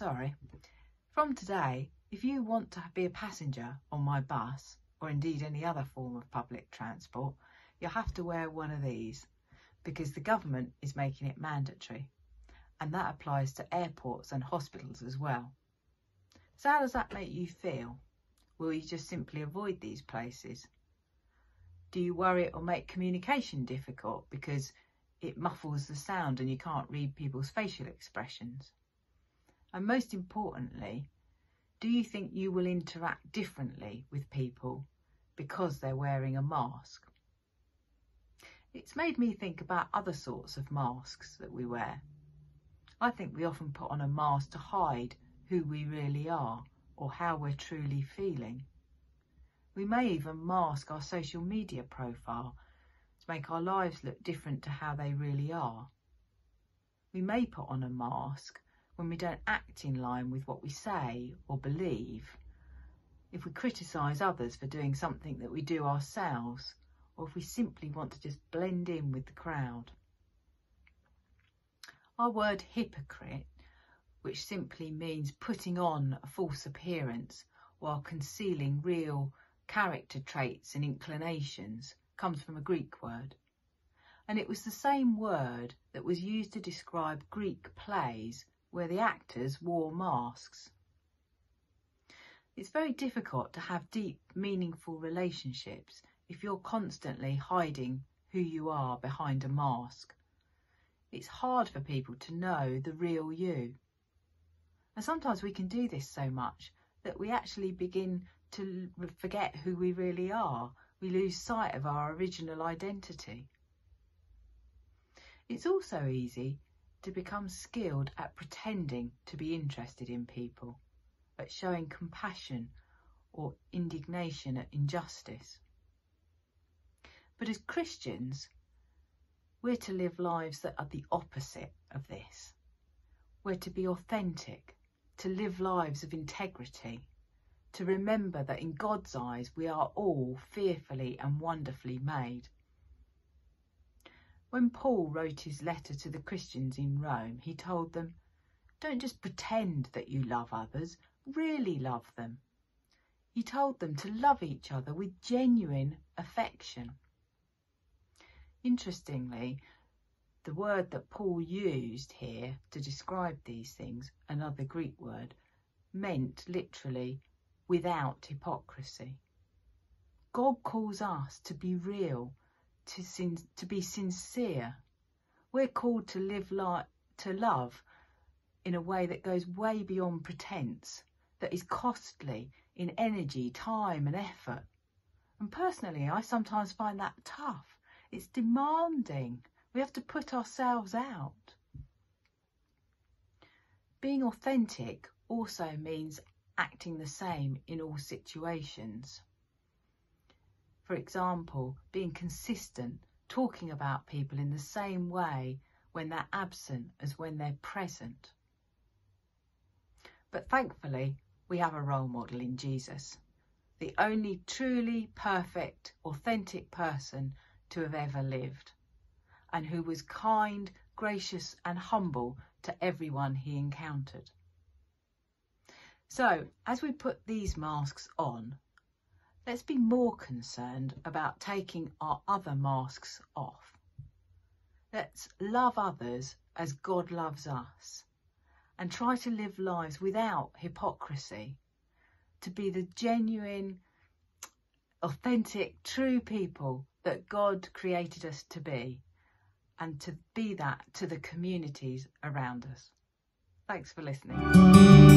Sorry. From today, if you want to be a passenger on my bus, or indeed any other form of public transport, you'll have to wear one of these because the government is making it mandatory. And that applies to airports and hospitals as well. So how does that make you feel? Will you just simply avoid these places? Do you worry it will make communication difficult because it muffles the sound and you can't read people's facial expressions? And most importantly, do you think you will interact differently with people because they're wearing a mask? It's made me think about other sorts of masks that we wear. I think we often put on a mask to hide who we really are or how we're truly feeling. We may even mask our social media profile to make our lives look different to how they really are. We may put on a mask when we don't act in line with what we say or believe, if we criticise others for doing something that we do ourselves, or if we simply want to just blend in with the crowd. Our word hypocrite, which simply means putting on a false appearance while concealing real character traits and inclinations, comes from a Greek word. And it was the same word that was used to describe Greek plays where the actors wore masks. It's very difficult to have deep, meaningful relationships if you're constantly hiding who you are behind a mask. It's hard for people to know the real you. And sometimes we can do this so much that we actually begin to forget who we really are. We lose sight of our original identity. It's also easy to become skilled at pretending to be interested in people, at showing compassion or indignation at injustice. But as Christians, we're to live lives that are the opposite of this. We're to be authentic, to live lives of integrity, to remember that in God's eyes we are all fearfully and wonderfully made. When Paul wrote his letter to the Christians in Rome, he told them, Don't just pretend that you love others, really love them. He told them to love each other with genuine affection. Interestingly, the word that Paul used here to describe these things, another Greek word, meant literally without hypocrisy. God calls us to be real to, sin- to be sincere. We're called to live like to love in a way that goes way beyond pretense, that is costly in energy, time, and effort. And personally, I sometimes find that tough. It's demanding. We have to put ourselves out. Being authentic also means acting the same in all situations. For example, being consistent, talking about people in the same way when they're absent as when they're present. But thankfully, we have a role model in Jesus, the only truly perfect, authentic person to have ever lived, and who was kind, gracious, and humble to everyone he encountered. So, as we put these masks on, let's be more concerned about taking our other masks off. Let's love others as God loves us and try to live lives without hypocrisy, to be the genuine, authentic, true people that God created us to be and to be that to the communities around us. Thanks for listening.